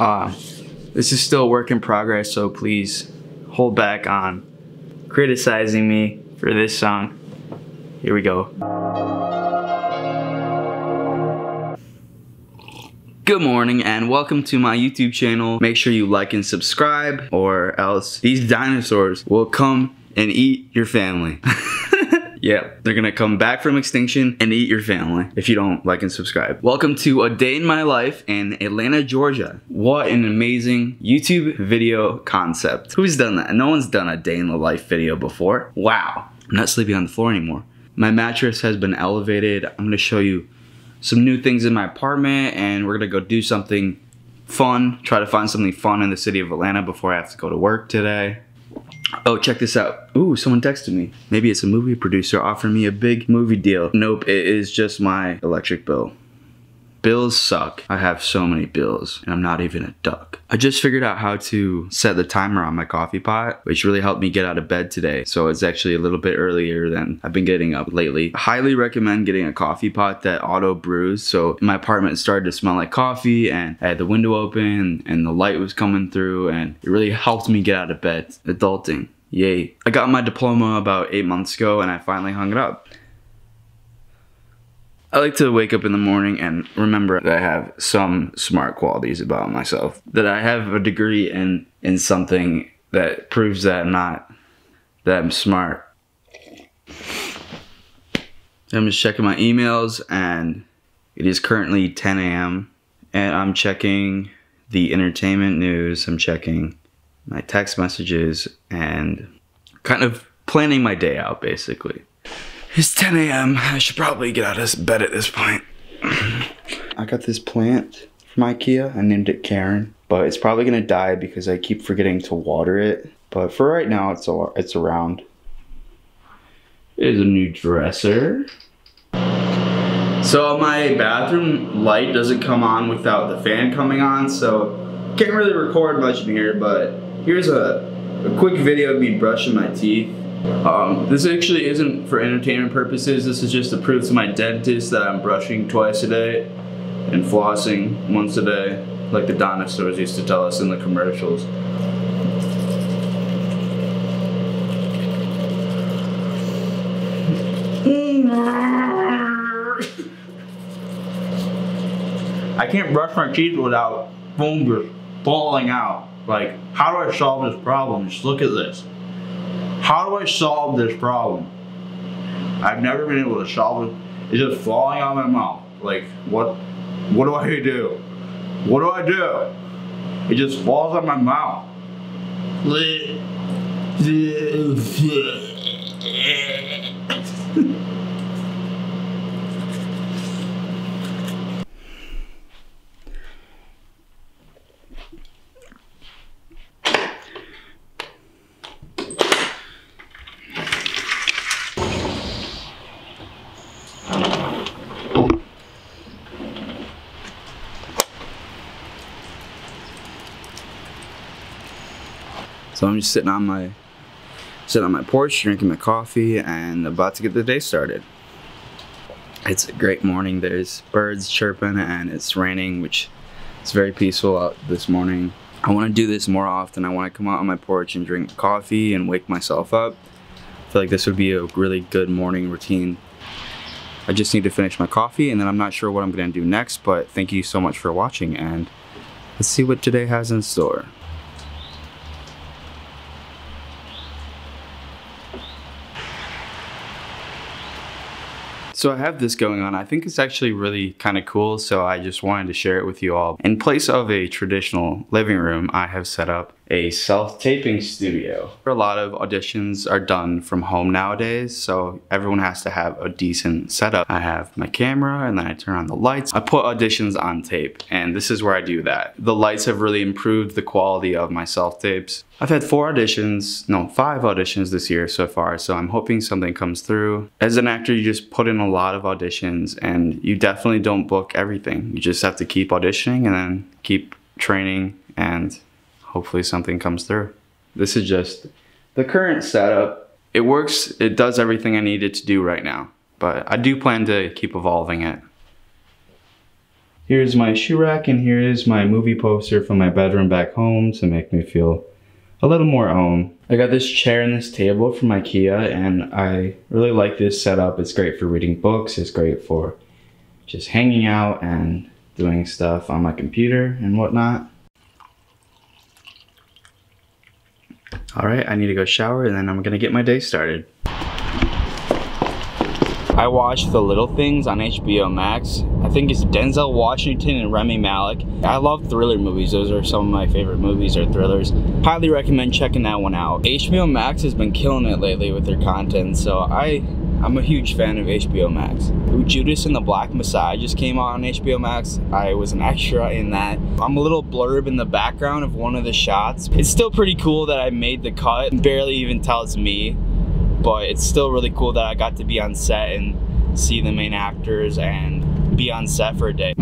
Uh, this is still work in progress, so please hold back on criticizing me for this song. Here we go. Good morning and welcome to my YouTube channel. Make sure you like and subscribe or else these dinosaurs will come and eat your family. yeah, they're gonna come back from extinction and eat your family if you don't like and subscribe. Welcome to a day in my life in Atlanta, Georgia. What an amazing YouTube video concept. Who's done that? No one's done a day in the life video before. Wow. I'm not sleeping on the floor anymore. My mattress has been elevated. I'm gonna show you some new things in my apartment and we're gonna go do something fun, try to find something fun in the city of Atlanta before I have to go to work today. Oh, check this out. Ooh, someone texted me. Maybe it's a movie producer offering me a big movie deal. Nope, it is just my electric bill. Bills suck. I have so many bills and I'm not even a duck. I just figured out how to set the timer on my coffee pot, which really helped me get out of bed today. So it's actually a little bit earlier than I've been getting up lately. Highly recommend getting a coffee pot that auto brews. So my apartment started to smell like coffee and I had the window open and the light was coming through and it really helped me get out of bed. Adulting. Yay. I got my diploma about eight months ago and I finally hung it up. I like to wake up in the morning and remember that I have some smart qualities about myself. That I have a degree in in something that proves that I'm not that I'm smart. I'm just checking my emails and it is currently 10 a.m. and I'm checking the entertainment news. I'm checking my text messages and kind of planning my day out basically. It's 10 a.m. I should probably get out of bed at this point. I got this plant from Ikea. I named it Karen, but it's probably gonna die because I keep forgetting to water it. But for right now, it's a, it's around. It is a new dresser. So my bathroom light doesn't come on without the fan coming on, so can't really record much in here. But here's a, a quick video of me brushing my teeth. Um, this actually isn't for entertainment purposes. This is just to prove to my dentist that I'm brushing twice a day and flossing once a day, like the dinosaurs used to tell us in the commercials. I can't brush my teeth without foam falling out. Like, how do I solve this problem? Just look at this. How do I solve this problem? I've never been able to solve it. It's just falling out of my mouth. Like, what what do I do? What do I do? It just falls out of my mouth. So I'm just sitting on my sitting on my porch, drinking my coffee, and about to get the day started. It's a great morning. There's birds chirping, and it's raining, which is very peaceful out this morning. I want to do this more often. I want to come out on my porch and drink coffee and wake myself up. I feel like this would be a really good morning routine. I just need to finish my coffee, and then I'm not sure what I'm going to do next, but thank you so much for watching, and let's see what today has in store. So I have this going on. I think it's actually really kind of cool, so I just wanted to share it with you all. In place of a traditional living room, I have set up a self-taping studio. A lot of auditions are done from home nowadays, so everyone has to have a decent setup. I have my camera and then I turn on the lights. I put auditions on tape and this is where I do that. The lights have really improved the quality of my self-tapes. I've had four auditions, no, five auditions this year so far, so I'm hoping something comes through. As an actor, you just put in a lot of auditions and you definitely don't book everything. You just have to keep auditioning and then keep training and hopefully something comes through. This is just the current setup. It works, it does everything I need it to do right now, but I do plan to keep evolving it. Here's my shoe rack and here is my movie poster from my bedroom back home to make me feel a little more home. I got this chair and this table from Ikea and I really like this setup. It's great for reading books. It's great for just hanging out and doing stuff on my computer and whatnot. All right, I need to go shower and then I'm gonna get my day started. I watched The Little Things on HBO Max. I think it's Denzel Washington and Rami Malek. I love thriller movies. Those are some of my favorite movies or thrillers. Highly recommend checking that one out. HBO Max has been killing it lately with their content, so I I'm a huge fan of HBO Max. Judas and the Black Messiah just came out on HBO Max. I was an extra in that. I'm a little blurb in the background of one of the shots. It's still pretty cool that I made the cut. Barely even tells me but it's still really cool that I got to be on set and see the main actors and be on set for a day.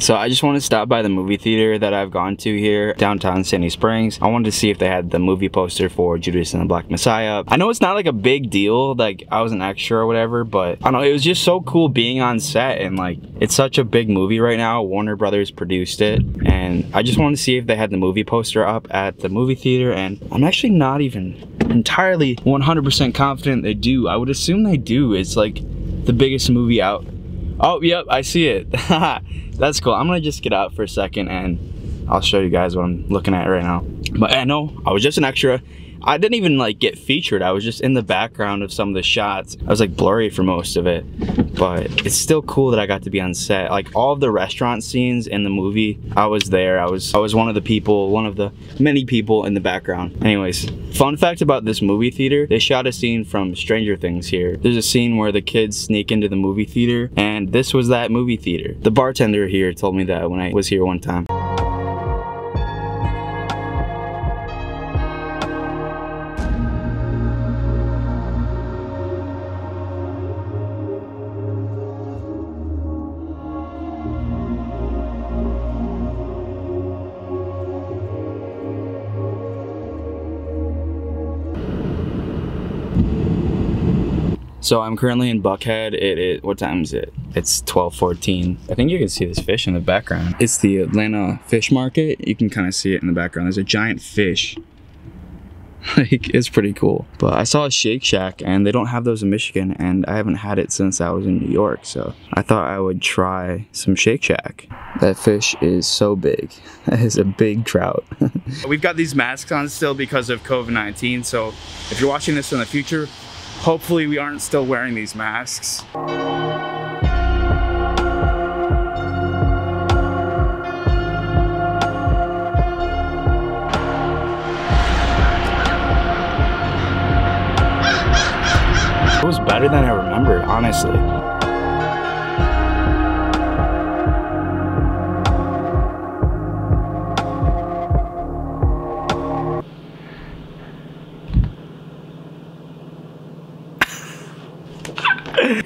So I just want to stop by the movie theater that I've gone to here downtown Sandy Springs. I wanted to see if they had the movie poster for Judas and the Black Messiah. I know it's not like a big deal, like I was an extra or whatever, but I know, it was just so cool being on set and like it's such a big movie right now. Warner Brothers produced it and I just wanted to see if they had the movie poster up at the movie theater and I'm actually not even entirely 100% confident they do. I would assume they do. It's like the biggest movie out. Oh, yep, I see it. that's cool. I'm gonna just get out for a second and I'll show you guys what I'm looking at right now. But I know I was just an extra. I didn't even like get featured. I was just in the background of some of the shots. I was like blurry for most of it, but it's still cool that I got to be on set. Like all of the restaurant scenes in the movie, I was there. I was I was one of the people, one of the many people in the background. Anyways, fun fact about this movie theater, they shot a scene from Stranger Things here. There's a scene where the kids sneak into the movie theater and this was that movie theater. The bartender here told me that when I was here one time. So I'm currently in Buckhead. It, it what time is it? It's 12:14. I think you can see this fish in the background. It's the Atlanta Fish Market. You can kind of see it in the background. There's a giant fish. like it's pretty cool. But I saw a Shake Shack and they don't have those in Michigan and I haven't had it since I was in New York. So I thought I would try some Shake Shack. That fish is so big. That is a big trout. We've got these masks on still because of COVID-19. So if you're watching this in the future, Hopefully we aren't still wearing these masks. It was better than I remembered, honestly.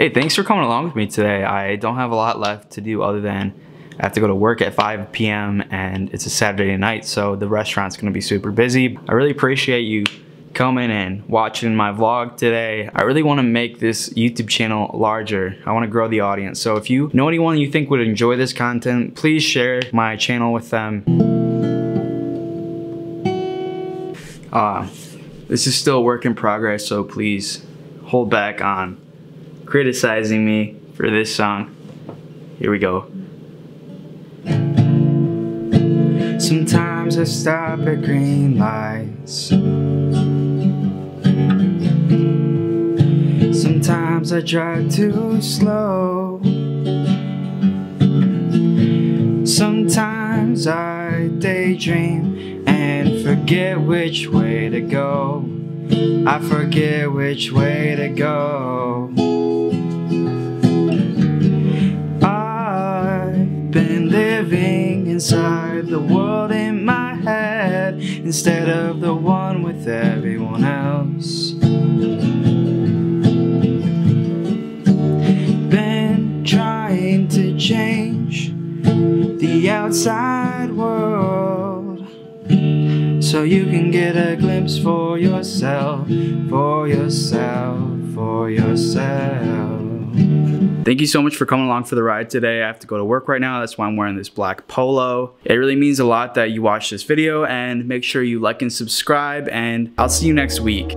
Hey, thanks for coming along with me today. I don't have a lot left to do other than I have to go to work at 5 p.m. and it's a Saturday night, so the restaurant's gonna be super busy. I really appreciate you coming and watching my vlog today. I really wanna make this YouTube channel larger. I wanna grow the audience. So if you know anyone you think would enjoy this content, please share my channel with them. Uh, this is still a work in progress, so please hold back on criticizing me for this song. Here we go. Sometimes I stop at green lights. Sometimes I drive too slow. Sometimes I daydream and forget which way to go. I forget which way to go. Inside the world in my head instead of the one with everyone else. Been trying to change the outside world so you can get a glimpse for yourself, for yourself, for yourself. Thank you so much for coming along for the ride today. I have to go to work right now. That's why I'm wearing this black polo. It really means a lot that you watch this video and make sure you like and subscribe and I'll see you next week.